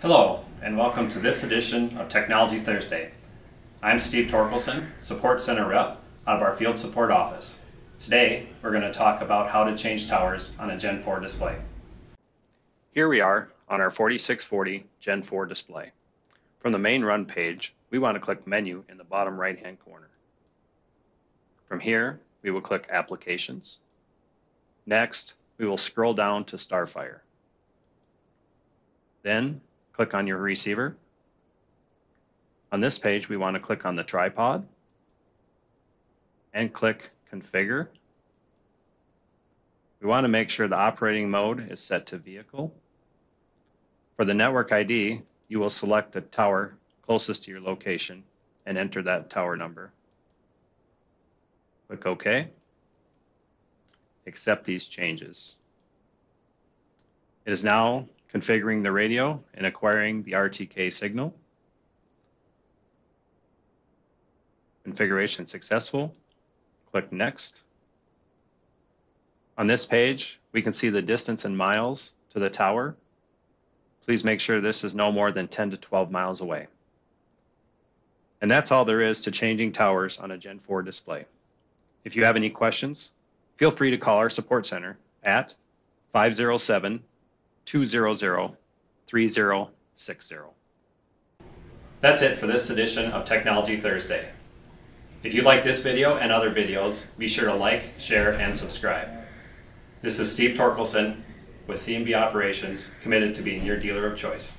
Hello, and welcome to this edition of Technology Thursday. I'm Steve Torkelson, Support Center Rep out of our Field Support Office. Today, we're going to talk about how to change towers on a Gen 4 display. Here we are on our 4640 Gen 4 display. From the main run page, we want to click Menu in the bottom right hand corner. From here, we will click Applications. Next, we will scroll down to Starfire. Then click on your receiver. On this page, we want to click on the tripod and click Configure. We want to make sure the operating mode is set to vehicle. For the network ID, you will select the tower closest to your location and enter that tower number. Click OK. Accept these changes. It is now configuring the radio and acquiring the RTK signal. Configuration successful. Click Next. On this page, we can see the distance in miles to the tower. Please make sure this is no more than 10 to 12 miles away. And that's all there is to changing towers on a Gen 4 display. If you have any questions, feel free to call our support center at 507 200 3060. That's it for this edition of Technology Thursday. If you like this video and other videos, be sure to like, share, and subscribe. This is Steve Torkelson with C & B Operations, committed to being your dealer of choice.